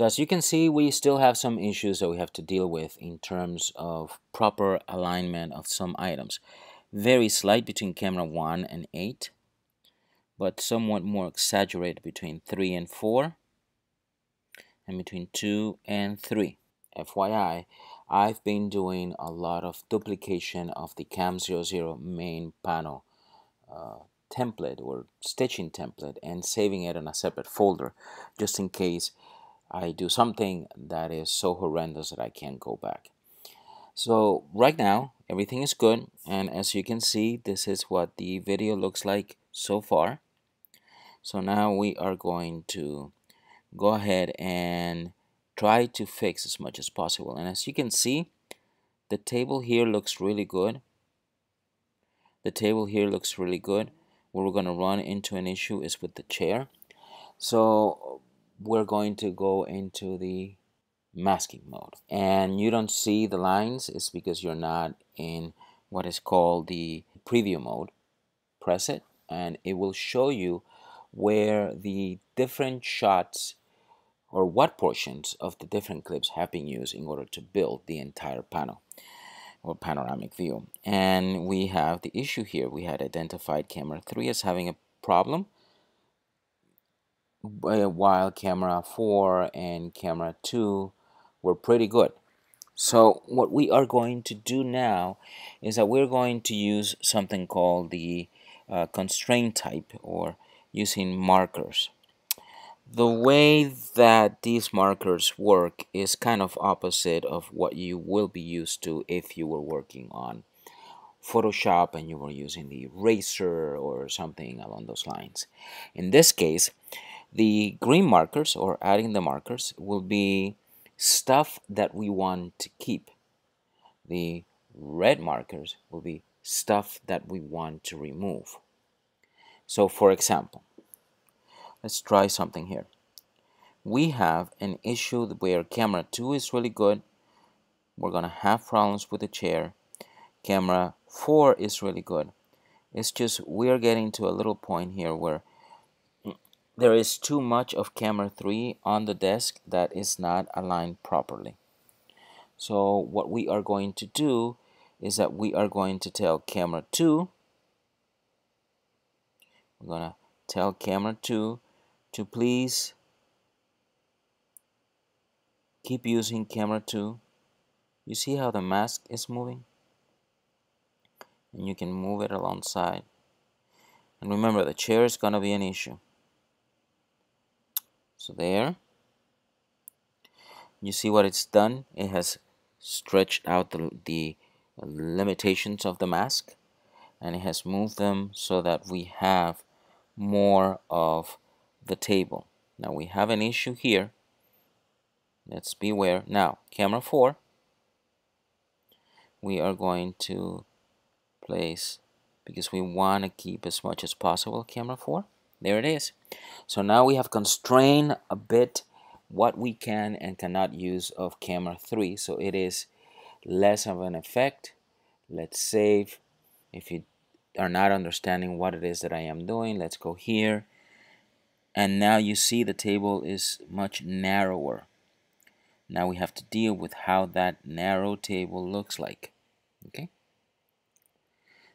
So as you can see, we still have some issues that we have to deal with in terms of proper alignment of some items. Very slight between camera 1 and 8, but somewhat more exaggerated between 3 and 4, and between 2 and 3. FYI, I've been doing a lot of duplication of the Cam00 main panel uh, template or stitching template and saving it in a separate folder just in case I do something that is so horrendous that I can't go back. So right now everything is good and as you can see this is what the video looks like so far. So now we are going to go ahead and try to fix as much as possible and as you can see the table here looks really good the table here looks really good where we're going to run into an issue is with the chair so we're going to go into the masking mode and you don't see the lines it's because you're not in what is called the preview mode press it and it will show you where the different shots or what portions of the different clips have been used in order to build the entire panel or panoramic view. And we have the issue here. We had identified camera 3 as having a problem while camera 4 and camera 2 were pretty good. So what we are going to do now is that we're going to use something called the uh, constraint type or using markers. The way that these markers work is kind of opposite of what you will be used to if you were working on Photoshop and you were using the eraser or something along those lines. In this case, the green markers or adding the markers will be stuff that we want to keep. The red markers will be stuff that we want to remove. So for example, let's try something here we have an issue where camera 2 is really good we're gonna have problems with the chair camera 4 is really good it's just we're getting to a little point here where there is too much of camera 3 on the desk that is not aligned properly. So what we are going to do is that we are going to tell camera 2 we're gonna tell camera 2 to please keep using camera 2 you see how the mask is moving? And you can move it alongside. And remember the chair is gonna be an issue so there you see what it's done it has stretched out the, the limitations of the mask and it has moved them so that we have more of the table. Now we have an issue here. Let's beware. Now, camera 4, we are going to place, because we want to keep as much as possible, camera 4. There it is. So now we have constrained a bit what we can and cannot use of camera 3. So it is less of an effect. Let's save. If you are not understanding what it is that I am doing, let's go here and now you see the table is much narrower now we have to deal with how that narrow table looks like okay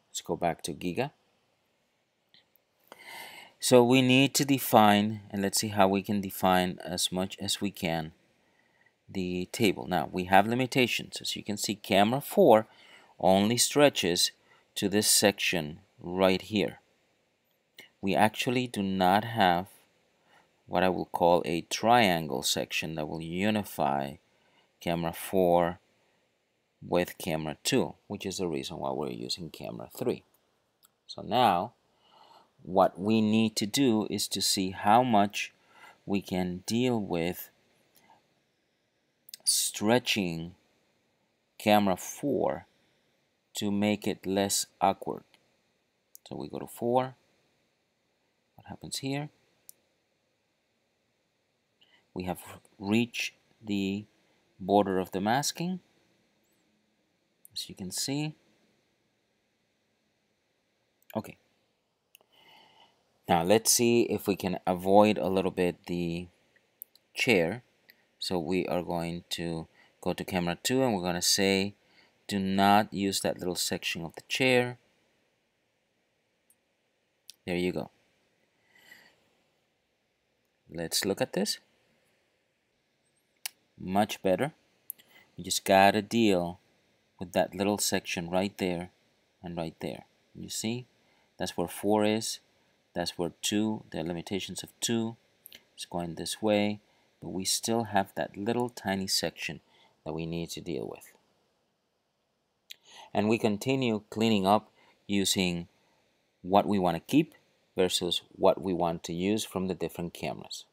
let's go back to Giga so we need to define and let's see how we can define as much as we can the table. Now we have limitations. As you can see camera 4 only stretches to this section right here. We actually do not have what I will call a triangle section that will unify camera 4 with camera 2 which is the reason why we're using camera 3 so now what we need to do is to see how much we can deal with stretching camera 4 to make it less awkward. So we go to 4 what happens here? We have reached the border of the masking. As you can see. Okay now let's see if we can avoid a little bit the chair. So we are going to go to camera 2 and we're going to say do not use that little section of the chair. There you go. Let's look at this. Much better. You just gotta deal with that little section right there and right there. You see? That's where 4 is that's where 2 the limitations of 2 is going this way but we still have that little tiny section that we need to deal with. And we continue cleaning up using what we want to keep versus what we want to use from the different cameras